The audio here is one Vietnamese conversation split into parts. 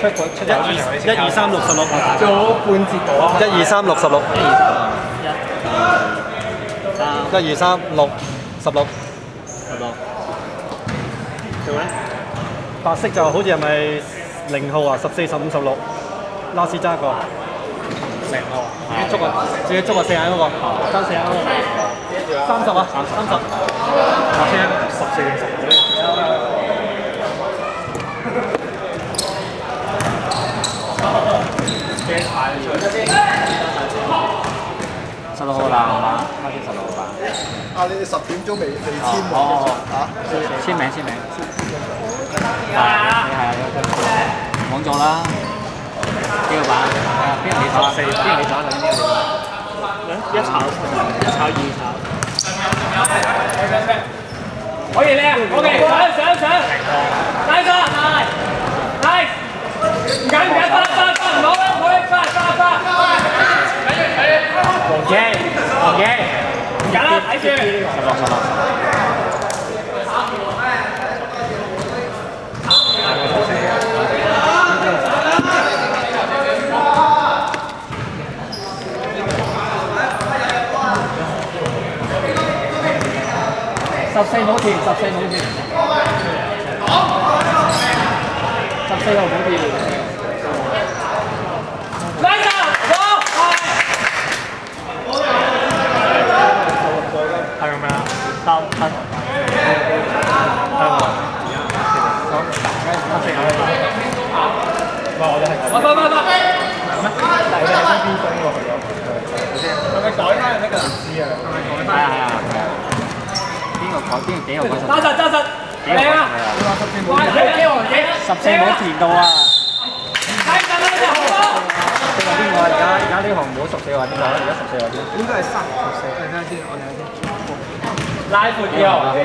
出個出一二一二三六十六，做半截啊！一二三六十六，一二三，六十六，十六，做咩？白色就好似係咪零號啊？十四十五十六，拉斯揸個零號，自己捉個，自己捉個四眼嗰個，揸四眼嗰個，三十啊？三十，白色十四十五。到啦，係嘛？十六號吧。啊，你哋十點鐘未未簽喎？嚇，簽名簽名。係啊，係啊，講咗啦。邊個版？係啊，邊個你打？四，邊個你打？邊個你打？一炒，一炒二炒。可以咧，OK，上上上，大哥，嚟，嚟，唔緊唔緊，發發發，唔好啦，唔好啦，發發發。OK OK，干了，开始。十四亩田，十四亩田。十四亩田。細佬填到啊！正話邊個？而家而家呢行冇十四位點解？而家十四位點？應該係三十四。睇下先，我哋睇先。拉闊啲啊！你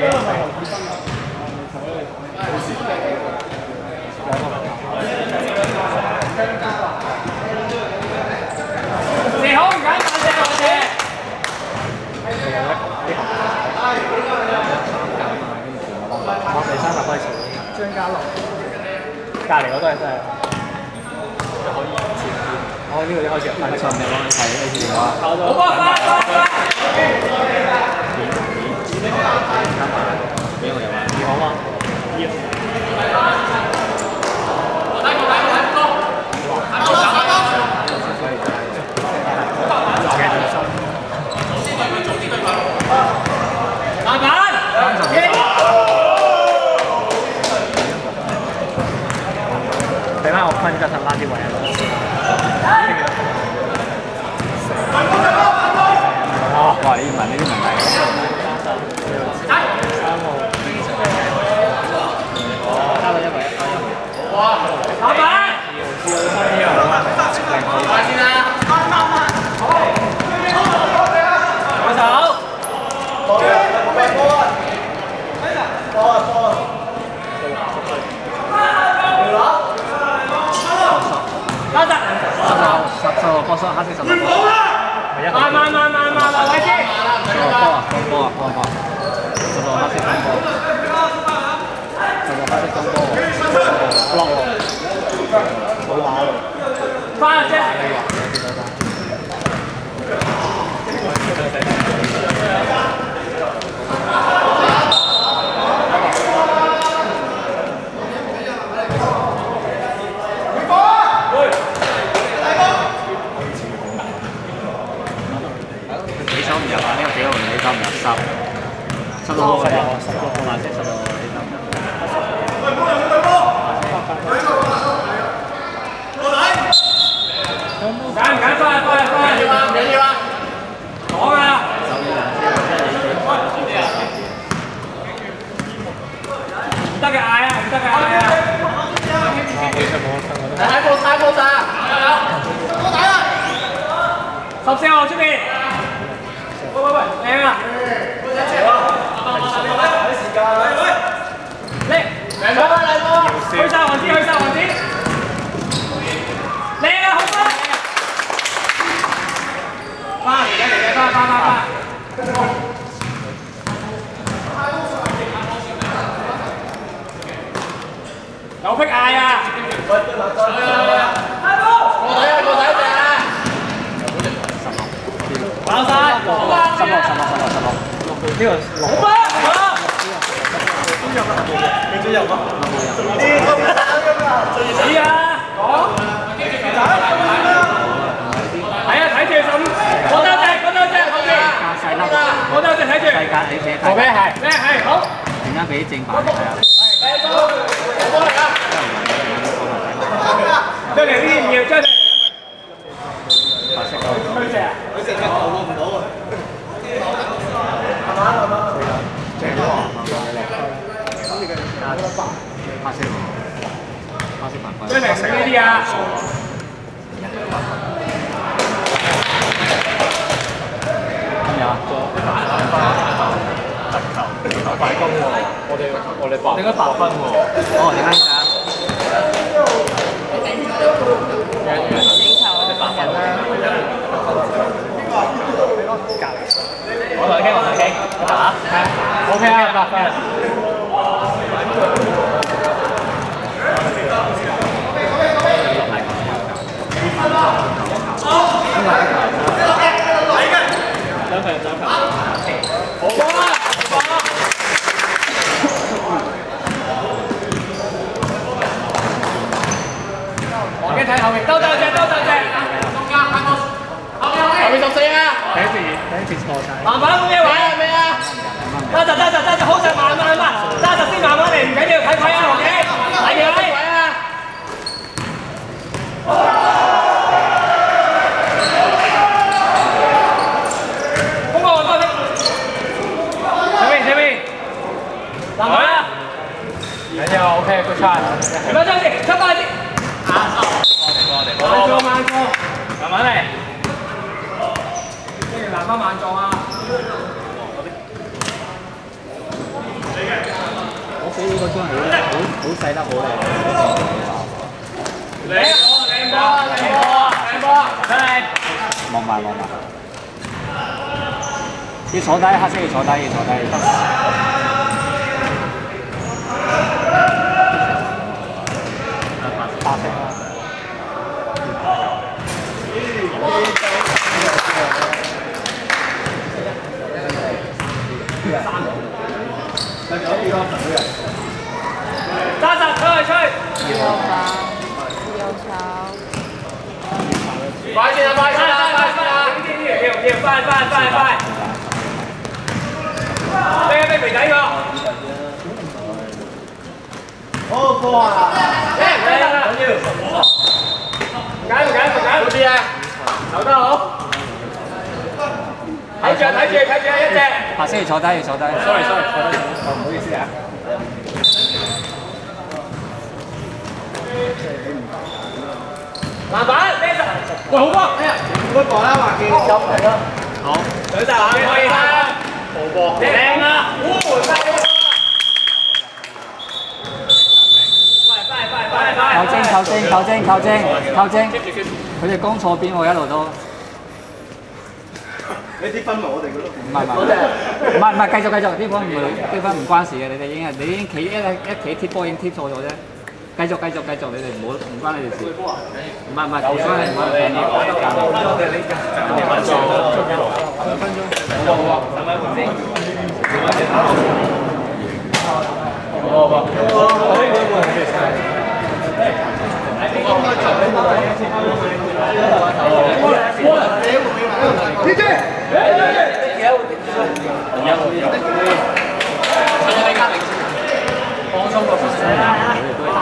好，唔該，多謝，多謝。隔離我都係真係你可以前進。我呢度先開始，唔錯，你幫你睇一次哇。好啊，好啊，好啊。點點點點點點點點點點點點點放送放送長谷さん。まあまあまあまあまあまあ。chúng ta cái ai à chúng ta cái ai à hai cô hai cô ra sập xe trước đi em à lên lên lên hơi sao còn tí hơi sao còn tí lên à không phải ba ba ba ba ba 我睇下，我睇只。個佢最入佢最入啲。啊。講。睇住多隻，多隻。多隻，睇住。係。咩係？好。陣間俾正版睇下。吹命死呢啲啊！咩啊？得球，得球，爆分喎！我哋我哋爆，應該爆分喎！哦，點解嘅？慢慢咁咩位？咩啊？得就得就得就好曬慢慢慢，得就先慢慢嚟，唔緊要睇位啊，OK？睇嘅位啊！làm rồi á Đấy nhiều, ok, cô trai Mà cho đi, cho coi đi À, sao? Để cô, để cô Mang cho, mang cho Làm ơn này Cái này làm nó mang cho á 呢個真係好好好細得好靚。靚波靚波靚波靚波，真係望埋望埋。要坐低，黑色要坐低，要坐低，得。三，有幾多人？三十，出去，出去。有手，有手。快啲啦，快啲，快啲，快啲啊！呢啲呢啲跳唔跳？快快快快！咩咩肥仔個？好，過啦。得，得啦。唔緊唔緊唔緊。好啲啊，收到哦。睇住睇住睇住，一隻。啊，先要坐低要坐低。Sorry sorry，坐低。唔好意思啊。篮板，叻！喂，洪哥，叻！唔該曬啦，華記，執埋啦。好，兩隻籃可以啦。好過，叻啦！哇，真係叻！快快快快！扣正扣正扣正扣正扣正，佢哋剛錯邊喎，一路都。你啲分係我哋嘅咯。唔係唔係，唔係唔係，繼續繼續，啲分唔啲分唔關事嘅，你哋已經係，你已經企一一企貼波已經貼錯咗啫。繼續繼續繼續，你哋唔好唔關你哋事。唔係唔係，唔關你唔關你事。我哋呢間就揾數，兩分鐘。好啊好啊，等陣先。好啊好啊。放鬆個心。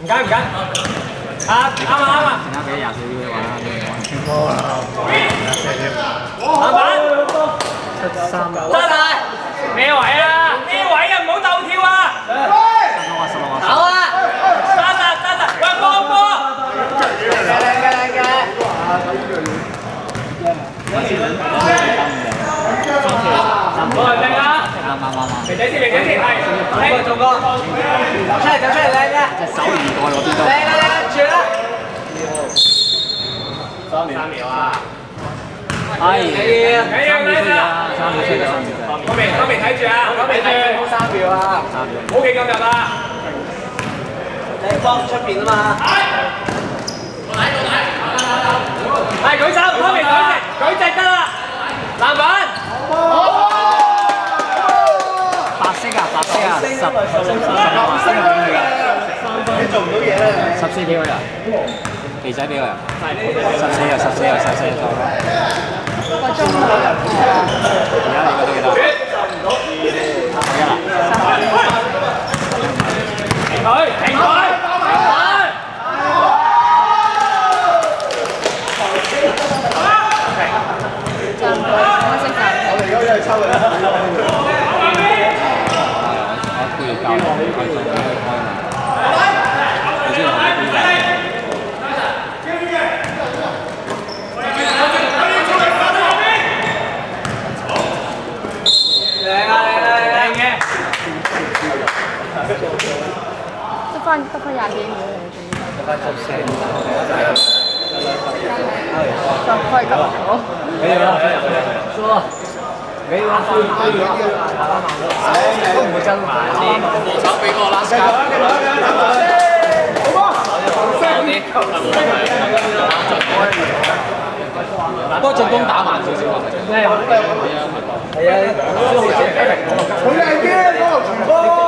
唔緊唔該，啊啱啦啱啦，啱啱俾廿歲呢位玩啊，千多啊，阿伯，七三，得啦，咩位啊？咩位啊？唔好鬥跳啊！十個話十六十，好啊，得啦得啦，喂哥哥，嚟嚟嚟嚟嚟！肥仔先，肥仔先，係，係，做哥，出嚟就出嚟，嚟啦，隻手移過我邊度，嚟啦嚟啦，住啦，三秒，三秒啊！哎呀，三秒先啊，三秒先啊，我明，我明睇住啊，我明睇住，三秒啊，三秒，唔好幾咁入啊，你幫出邊啊嘛，我睇到睇，係舉手，我明舉直，舉直得啦，男人。十四啊，十十三十三分，你做十四幾個人？地仔幾個人？十四又十四又十四又啊！而家係個幾多？Topayaki. Sao quay cặp cổ? Cái gì đó? Chưa. Cái gì đó? Cái gì đó? Không có chân mà. Đi. Sao bị cô lát cặp? Cái đó, cái đó, cái đó. 不過進攻打慢少少啊，係啊，係啊，好靚啲嗰個傳波。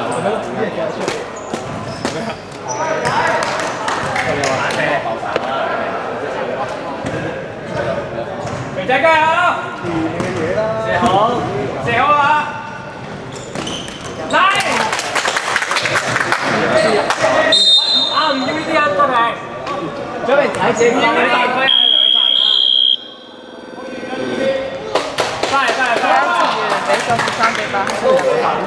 肥仔加油！射好，射好啊！拉！啊，唔要呢啲啊，真係。準備睇正面嗰啲大龜。三比八。